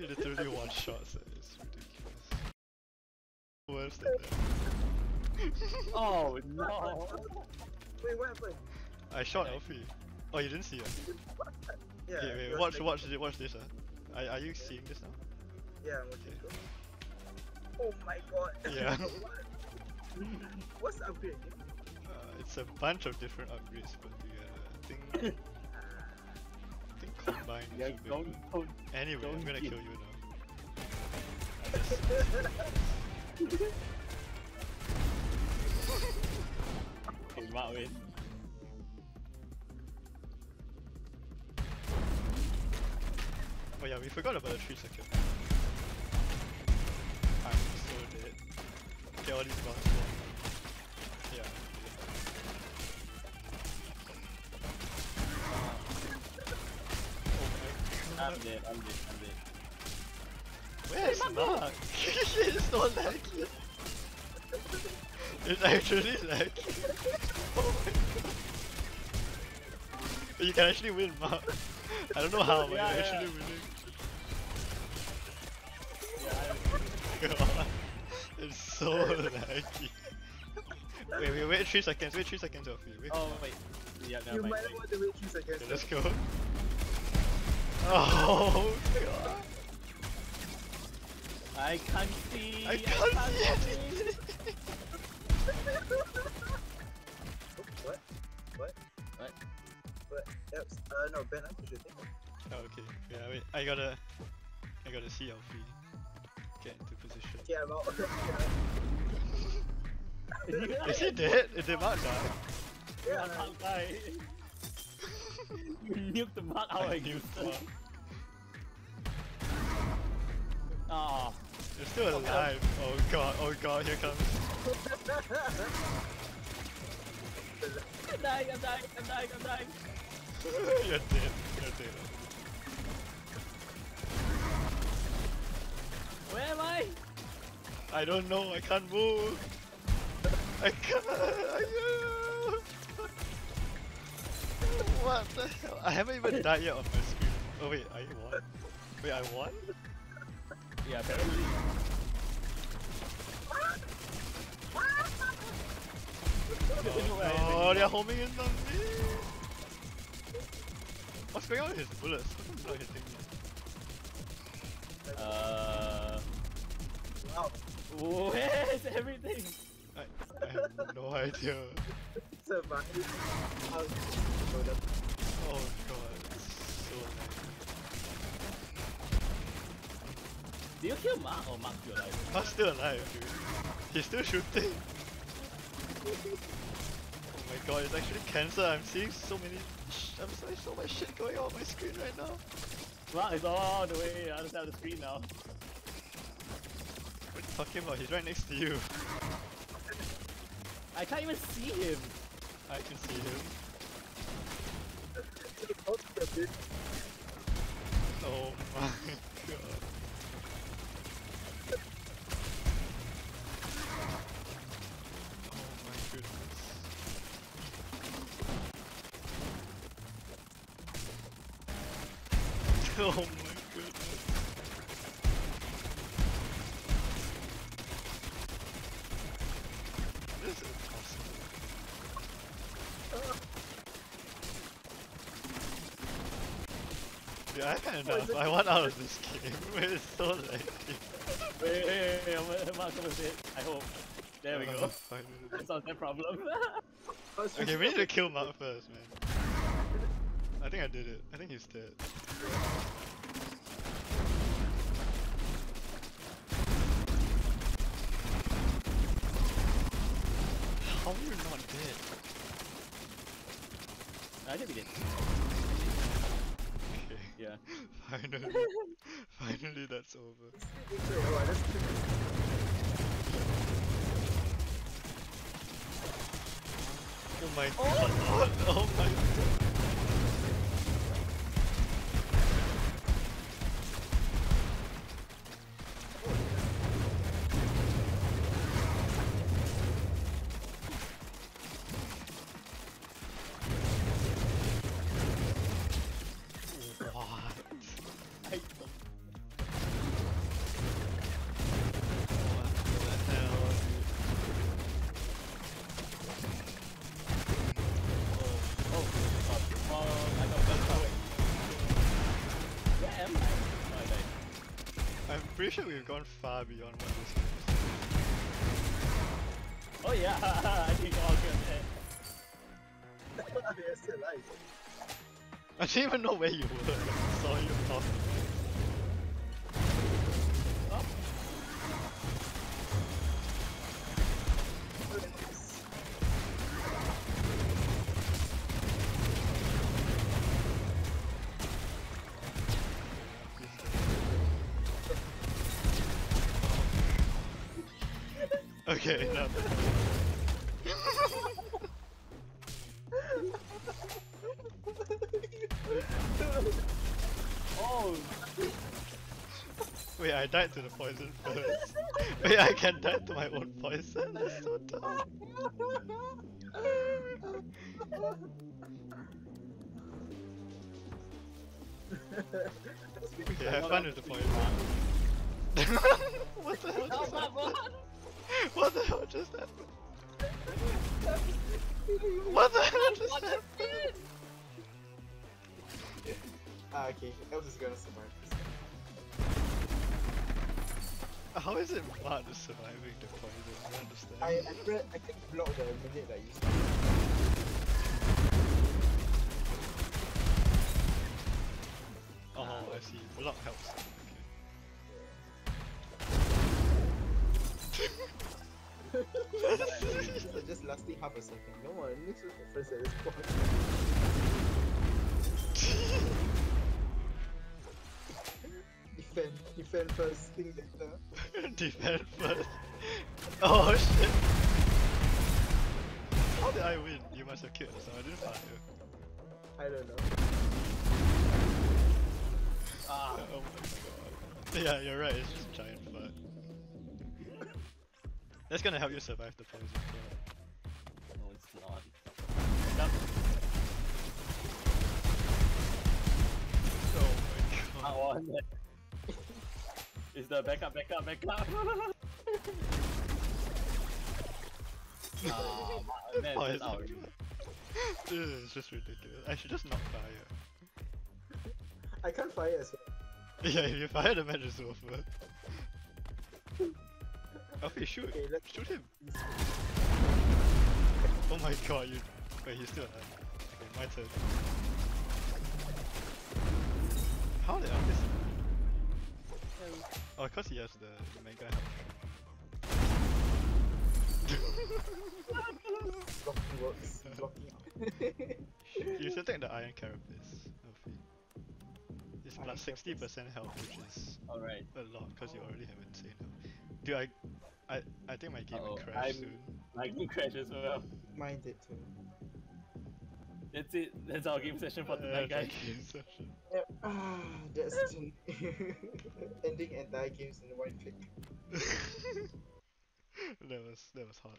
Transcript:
Alphie literally one shots it. It's ridiculous. Worse than that. Oh no! Wait, what happened? I shot Alphie. Oh, you didn't see it? Yeah. Okay, it wait, was watch, like- watch, watch this. Uh. Are, are you seeing this now? Yeah, I'm watching. Oh my god. Yeah. What's the upgrade? Uh, it's a bunch of different upgrades put together. I think, Combined. Yeah, be don't, don't. Anyway, I'm gonna kill you now. Okay, Mark win. Oh yeah, we forgot about the 3 second. I'm so dead. Okay, all these bounce I'm dead, I'm dead, I'm dead. Where's Mark? it's not laggy. It's actually laggy. Oh my god. You can actually win, Mark. I don't know how, but Yeah, you're yeah. actually winning. Yeah, God. It's so laggy. Wait, wait, wait 3 seconds, wait 3 seconds off you. Wait I, for oh wait. Yeah, You never might mind. have want to wait 3 seconds. Okay, let's go. Oh god. I can't see. I can't see see. anything. What? What? What? What? Yep. Uh, no, Ben, I'm shooting. Oh, okay. Yeah, wait. I gotta. I gotta see Alphie get into position. Okay, I'm out. Is he dead? Did Mark die? yeah, I can't die. You nuked the mark out knew Mark. Ah, You're still alive. Oh god, oh god, here comes. I'm dying, I'm dying, I'm dying, I'm dying. You're dead. You're dead. Where am I? I don't know, I can't move. I can't. I can't. What the hell? I haven't even died yet on my screen. Oh wait, I won. Wait, I won? Yeah, apparently. Oh, no, they're homing in on me. What's going on with his bullets? How come he's not hitting me? Uh, wow. where's everything? I, I have no idea. Survive. I'll go down. Oh god, so laggy. Do you kill Mark or Mark you alive? Mark's still alive, dude. He's still shooting. Oh my god, it's actually cancer. I'm seeing so many. Sh- I'm seeing so much shit going on, on my screen right now. Mark is all the way the other side of the screen now. What are you talking about? He's right next to you. I can't even see him. I can see him. Oh, my god. Oh my goodness. Oh my goodness. This is impossible. Yeah, I can't enough. I want out of this game. It's so laggy. Wait, wait, wait, wait, I'm- Mark's almost dead. I hope. There we Oh, go. finally. That solves that problem. Okay, we need to kill Mark first, man. I think I did it. I think he's dead. How are you not dead? I think we did. Okay, Yeah. finally. finally that's over. Oh, I just Oh my god. Oh my god. Pretty sure we've gone far beyond what this is. Oh yeah, I think all good there. They're still alive. I didn't even know where you were. I saw you off. Okay, no. oh, Wait, I died to the poison first. Wait, I can die to my own poison? That's so dumb. Okay, have fun with the poison. what the hell oh no, just my happened? boy. What the hell just happened? What the hell just What happened? ah, okay. Elf is gonna survive this. How is it Mud surviving the poison? I don't understand. I I, I clicked block the minute that you started. It's just half a second. No one makes a difference at this point. defend, defend first, think later. Defend first. Oh shit. How did I win? You must have killed someone. I didn't fire. I don't know. Ah, Oh my god. Yeah, you're right. It's just giant fart. That's gonna help you survive the poison. My I god. want it. Is the backup, backup, backup? Ah, man, that's Poison. out. This is just ridiculous. I should just not fire. I can't fire as well. Yeah, if you fire the match is over. Okay, shoot. Okay, let's Shoot him. Oh my god, you. Wait, he's still alive. Okay, my turn. How did I miss? Oh, cause he has the mega health. blocking works. Blocking out. you should take the iron carapace. Alphie. It's Iron plus sixty percent health, which is Alright. a lot, cause you already have insane health. Dude, I, I, I think my game will Uh-oh, crash I'm- soon. My game crash as well. Mine did too. That's it. That's our game session for tonight, guys. thank you, session. Yep. Ah, that's ending entire games in one click. that was that was hard.